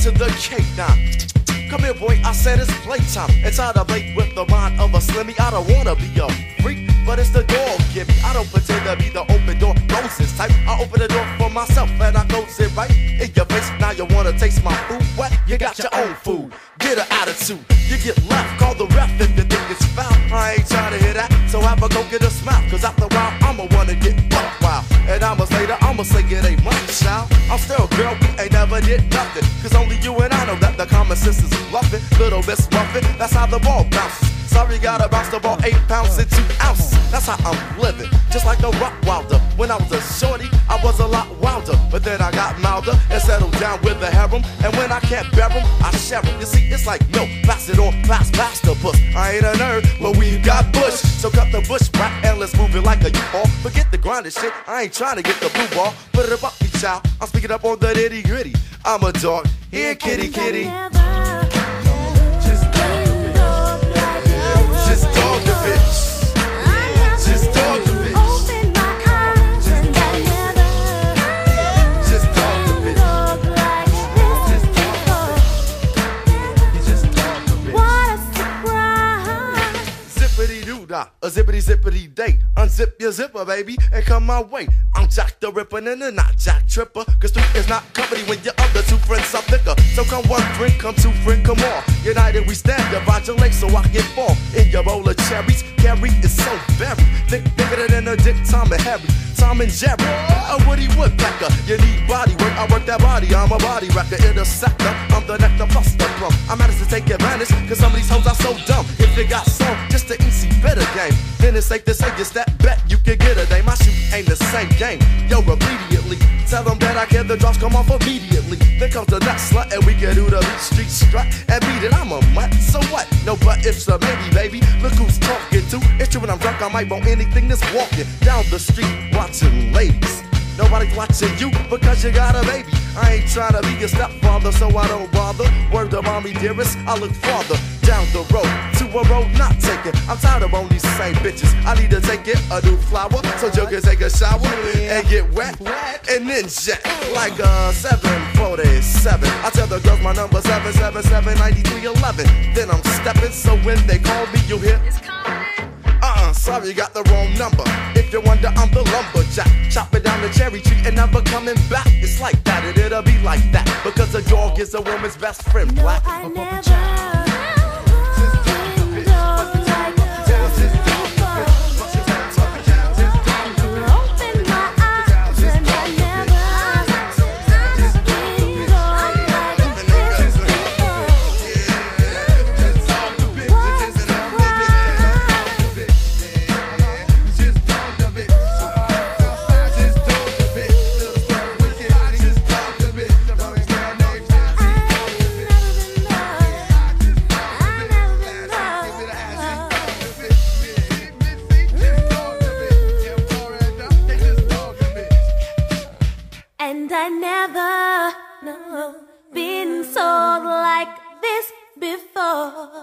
to the K9. Come here, boy, I said it's playtime. It's how to play with the mind of a slimmy. I don't wanna be a freak, but it's the door give I be the open door roses type. I open the door for myself and I close it right in your face. Now you wanna taste my food? What? You got your own food. Get an attitude. You get left. Call the ref if you think it's foul. I ain't trying to hear that. So have a go get a smile. Cause after a while, I'ma wanna get buck wild. And I'ma say that I'ma say it ain't money, child. I'm still a girl, we ain't never did nothing. Cause only you and I know that the common sense is bluffing. Little Miss Muffin, that's how the ball bounces. Sorry, gotta bounce the ball eight pounds and two ounces. That's how I'm living, just like a rock wilder. When I was a shorty, I was a lot wilder. But then I got milder and settled down with the harem. And when I can't bear 'em, I share 'em. You see, it's like no, on, pass, pass the puss. I ain't a nerd, but we got bush. So cut the bush back and let's move it like a U-Haul. Forget the grinding shit, I ain't trying to get the blue ball. Put it up, you child. I'm speaking up on the nitty gritty. I'm a dog. Here, kitty, kitty. A zippity zippity day. Unzip your zipper, baby, and come my way. I'm Jack the Ripper, and then not Jack Tripper. Cause three is not company when your other two friends are thicker. So come one drink, come two friend, come on. United we stand, divide your legs so I can fall. In your bowl of cherries, Carrie is so very thick, bigger than a dick, Tom and Harry. Tom and Jerry, a Woody Woodpecker. You need body work, I work that body. I'm a body wrecker, interceptor. I'm the nectar plus the plum. I managed to take advantage, cause some of these hoes are so dumb. If you got some, it's safe to say it's that bet you can get a day. My shoot ain't the same game. Yo, immediately tell them that I care the drops come off immediately. Then comes the nut slut and we can do the beat street strut and beat it. I'm a mutt, so what? No but ifs or maybe, baby. Look who's talking to. It's true when I'm drunk, I might want anything that's walking down the street watching ladies. Nobody's watching you because you got a baby. I ain't trying to be your stepfather, so I don't bother. Word to mommy dearest, I look farther down the road to a road not taken. I'm tired of only these same bitches. I need to take it a new flower so Joe can take a shower and get wet and then jet like a 747. I tell the girls my number 777-9311. Then I'm stepping, so when they call me, you hear. Uh-uh, sorry, you got the wrong number. If you wonder, I'm the lumberjack. Chopping down the cherry tree and never is a woman's best friend. Black. And I never, no, been so like this before.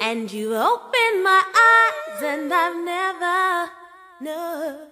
And you opened my eyes, and I've never, no.